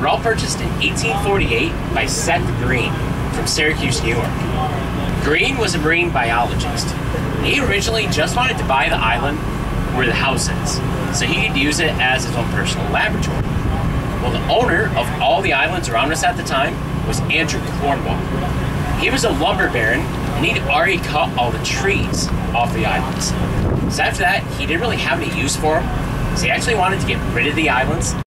were all purchased in 1848 by Seth Green from Syracuse, New York. Green was a marine biologist. He originally just wanted to buy the island where the house is, so he could use it as his own personal laboratory. Well, the owner of all the islands around us at the time was Andrew Cornwall. He was a lumber baron, and he'd already cut all the trees off the islands. So after that, he didn't really have any use for them, so he actually wanted to get rid of the islands